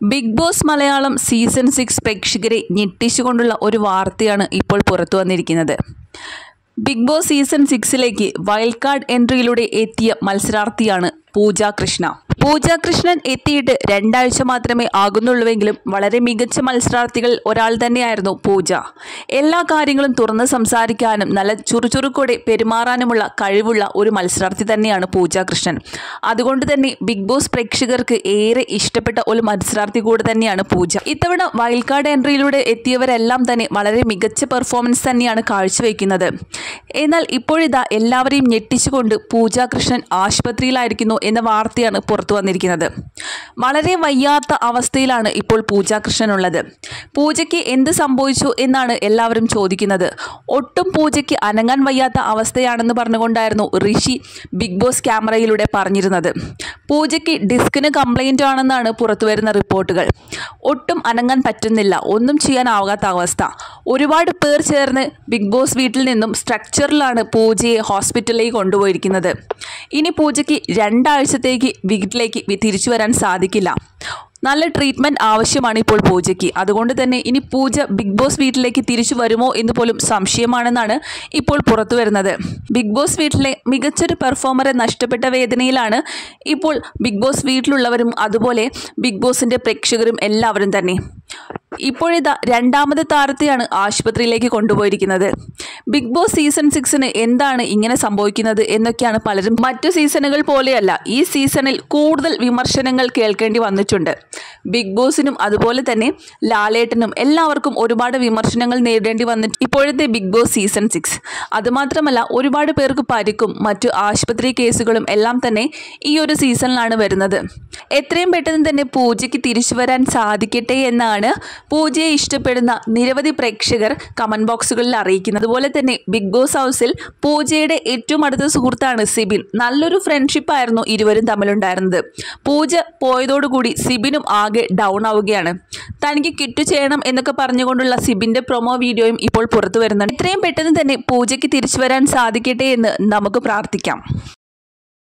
Bigg Boss Malayalam season six പ്രേക്ഷകരെ ഞെട്ടിച്ചുകൊണ്ടുള്ള ഒരു വാർത്തയാണ് ഇപ്പോൾ പുറത്തു വന്നിരിക്കുന്നത്. ബിഗ് ബോസ് സീസൺ സിക്സിലേക്ക് വൈൽഡ് കാർഡ് എൻട്രിയിലൂടെ എത്തിയ മത്സരാർത്ഥിയാണ് പൂജ കൃഷ്ണ. പൂജ കൃഷ്ണൻ എത്തിയിട്ട് രണ്ടാഴ്ച മാത്രമേ ആകുന്നുള്ളൂവെങ്കിലും വളരെ മികച്ച മത്സരാർത്ഥികൾ ഒരാൾ തന്നെയായിരുന്നു പൂജ. എല്ലാ കാര്യങ്ങളും തുറന്ന് സംസാരിക്കാനും നല്ല ചുറുചുറുക്കോടെ പെരുമാറാനുമുള്ള കഴിവുള്ള ഒരു മത്സരാർത്ഥി തന്നെയാണ് പൂജാകൃഷ്ണൻ. അതുകൊണ്ട് തന്നെ ബിഗ് ബോസ് പ്രേക്ഷകർക്ക് ഏറെ ഇഷ്ടപ്പെട്ട ഒരു മത്സരാർത്ഥി കൂടെ തന്നെയാണ് പൂജ. ഇത്തവണ വൈൽഡ് കാർഡ് എൻട്രിയിലൂടെ എത്തിയവരെല്ലാം തന്നെ വളരെ മികച്ച പെർഫോമൻസ് തന്നെയാണ് കാഴ്ചവെക്കുന്നത്. എന്നാൽ ഇപ്പോഴിതാ എല്ലാവരെയും ഞെട്ടിച്ചുകൊണ്ട് പൂജാകൃഷ്ണൻ ആശുപത്രിയിലായിരിക്കുന്നു എന്ന വാർത്തയാണ് പുറത്തു വന്നിരിക്കുന്നത്. വളരെ വയ്യാത്ത അവസ്ഥയിലാണ് ഇപ്പോൾ പൂജ കൃഷ്ണൻ ഉള്ളത് പൂജയ്ക്ക് എന്ത് സംഭവിച്ചു എന്നാണ് എല്ലാവരും ചോദിക്കുന്നത്. ഒട്ടും പൂജയ്ക്ക് അനങ്ങാൻ വയ്യാത്ത അവസ്ഥയാണെന്ന് പറഞ്ഞുകൊണ്ടായിരുന്നു ഋഷി ബിഗ് ബോസ് ക്യാമറയിലൂടെ പറഞ്ഞിരുന്നത്. പൂജയ്ക്ക് ഡിസ്കിന് കംപ്ലൈന്റ് ആണെന്നാണ് പുറത്തുവരുന്ന റിപ്പോർട്ടുകൾ. ഒട്ടും അനങ്ങാൻ പറ്റുന്നില്ല. ഒന്നും ചെയ്യാനാവാത്ത അവസ്ഥ. ഒരുപാട് പേർ ചേർന്ന് ബിഗ് ബോസ് വീട്ടിൽ നിന്നും സ്ട്രക്ചറിലാണ് പൂജയെ ഹോസ്പിറ്റലിലേക്ക് കൊണ്ടുപോയിരിക്കുന്നത്. ഇനി പൂജയ്ക്ക് രണ്ടാഴ്ചത്തേക്ക് വീട്ടിലേക്ക് തിരിച്ചു വരാൻ സാധിക്കില്ല. നല്ല ട്രീറ്റ്മെന്റ് ആവശ്യമാണ് ഇപ്പോൾ പൂജയ്ക്ക്. അതുകൊണ്ട് തന്നെ ഇനി പൂജ ബിഗ് ബോസ് വീട്ടിലേക്ക് തിരിച്ചു വരുമോ എന്ന് പോലും സംശയമാണെന്നാണ് ഇപ്പോൾ പുറത്തു വരുന്നത്. ബിഗ് ബോസ് വീട്ടിലെ മികച്ചൊരു പെർഫോമറെ നഷ്ടപ്പെട്ട വേദനയിലാണ് ഇപ്പോൾ ബിഗ് ബോസ് വീട്ടിലുള്ളവരും അതുപോലെ ബിഗ് ബോസിന്റെ പ്രേക്ഷകരും എല്ലാവരും തന്നെ. ഇപ്പോഴിതാ രണ്ടാമത്തെ താരത്തെയാണ് ആശുപത്രിയിലേക്ക് കൊണ്ടുപോയിരിക്കുന്നത്. ബിഗ് ബോസ് സീസൺ സിക്സിന് എന്താണ് ഇങ്ങനെ സംഭവിക്കുന്നത് എന്നൊക്കെയാണ് പലരും മറ്റു സീസണുകൾ പോലെയല്ല ഈ സീസണിൽ കൂടുതൽ വിമർശനങ്ങൾ കേൾക്കേണ്ടി വന്നിട്ടുണ്ട്. ബിഗ് ബോസിനും അതുപോലെ തന്നെ ലാലേട്ടനും എല്ലാവർക്കും ഒരുപാട് വിമർശനങ്ങൾ നേരിടേണ്ടി വന്നിട്ട് ഇപ്പോഴത്തെ ബിഗ് ബോസ് സീസൺ സിക്സ്. അതുമാത്രമല്ല ഒരുപാട് പേർക്ക് പരിക്കും മറ്റു ആശുപത്രി കേസുകളും എല്ലാം തന്നെ ഈ ഒരു സീസണിലാണ് വരുന്നത്. എത്രയും പെട്ടെന്ന് തന്നെ പൂജയ്ക്ക് തിരിച്ചു വരാൻ സാധിക്കട്ടെ എന്നാണ് പൂജയെ ഇഷ്ടപ്പെടുന്ന നിരവധി പ്രേക്ഷകർ കമന്റ് ബോക്സുകളിൽ അറിയിക്കുന്നത്. അതുപോലെ തന്നെ ബിഗ് ബോസ് ഹൗസിൽ പൂജയുടെ ഏറ്റവും അടുത്ത സുഹൃത്താണ് സിബിൻ. നല്ലൊരു ഫ്രണ്ട്ഷിപ്പായിരുന്നു ഇരുവരും തമ്മിലുണ്ടായിരുന്നത്. പൂജ പോയതോടുകൂടി സിബിനും ആകെ ഡൗൺ ആവുകയാണ്. തനിക്ക് കിറ്റ് ചെയ്യണം എന്നൊക്കെ പറഞ്ഞുകൊണ്ടുള്ള സിബിന്റെ പ്രൊമോ വീഡിയോയും ഇപ്പോൾ പുറത്തു വരുന്നുണ്ട്. എത്രയും പെട്ടെന്ന് തന്നെ പൂജയ്ക്ക് തിരിച്ചു വരാൻ സാധിക്കട്ടെ എന്ന് നമുക്ക് പ്രാർത്ഥിക്കാം.